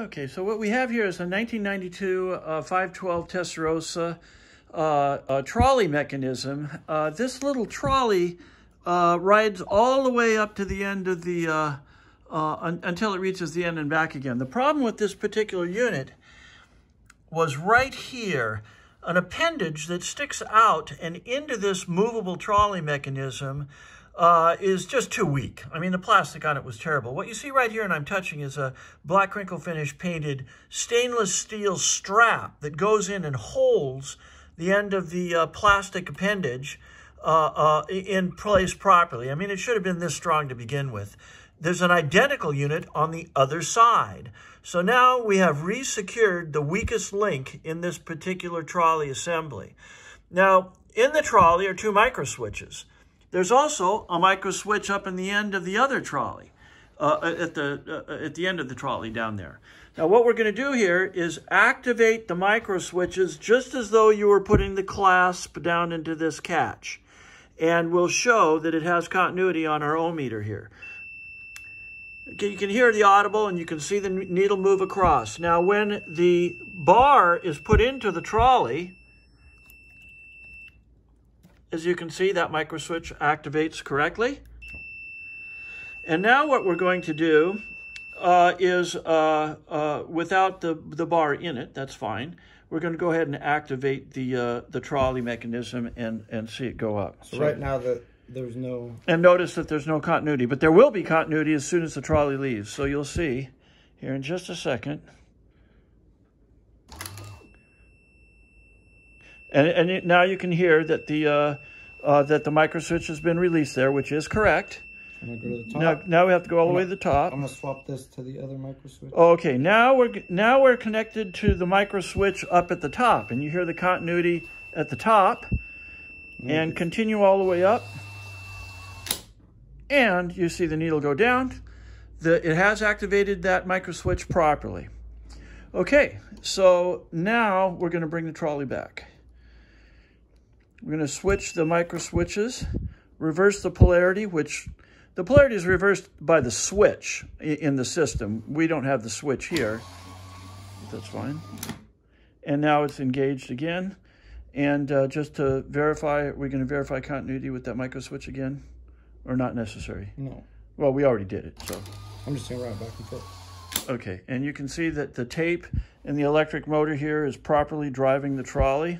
Okay, so what we have here is a 1992 uh, 512 Testarossa uh, trolley mechanism. Uh, this little trolley uh, rides all the way up to the end of the, uh, uh, un until it reaches the end and back again. The problem with this particular unit was right here, an appendage that sticks out and into this movable trolley mechanism uh, is just too weak. I mean, the plastic on it was terrible. What you see right here, and I'm touching, is a black crinkle finish painted stainless steel strap that goes in and holds the end of the uh, plastic appendage uh, uh, in place properly. I mean, it should have been this strong to begin with. There's an identical unit on the other side. So now we have resecured the weakest link in this particular trolley assembly. Now, in the trolley are two micro switches. There's also a micro switch up in the end of the other trolley, uh, at, the, uh, at the end of the trolley down there. Now what we're going to do here is activate the micro switches just as though you were putting the clasp down into this catch. And we'll show that it has continuity on our ohm meter here. You can hear the audible and you can see the needle move across. Now when the bar is put into the trolley, as you can see, that micro switch activates correctly. And now what we're going to do uh, is, uh, uh, without the, the bar in it, that's fine. We're going to go ahead and activate the uh, the trolley mechanism and, and see it go up. So, so right now that there's no... And notice that there's no continuity, but there will be continuity as soon as the trolley leaves. So you'll see here in just a second. And, and it, now you can hear that the uh, uh, that the micro switch has been released there, which is correct. Go to the top. Now, now we have to go all the way to the top. I'm gonna swap this to the other micro switch. Okay, now we're now we're connected to the micro switch up at the top, and you hear the continuity at the top, and continue all the way up, and you see the needle go down. The it has activated that micro switch properly. Okay, so now we're going to bring the trolley back. We're going to switch the micro switches, reverse the polarity, which the polarity is reversed by the switch in the system. We don't have the switch here. That's fine. And now it's engaged again. And uh, just to verify, we're going to verify continuity with that micro switch again? Or not necessary? No. Well, we already did it, so. I'm just going to run back and forth. Okay, and you can see that the tape in the electric motor here is properly driving the trolley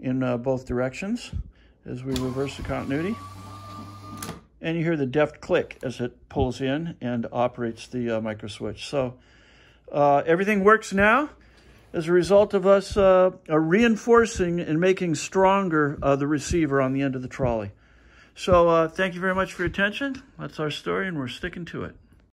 in uh, both directions as we reverse the continuity. And you hear the deft click as it pulls in and operates the uh, micro switch. So uh, everything works now as a result of us uh, reinforcing and making stronger uh, the receiver on the end of the trolley. So uh, thank you very much for your attention. That's our story and we're sticking to it.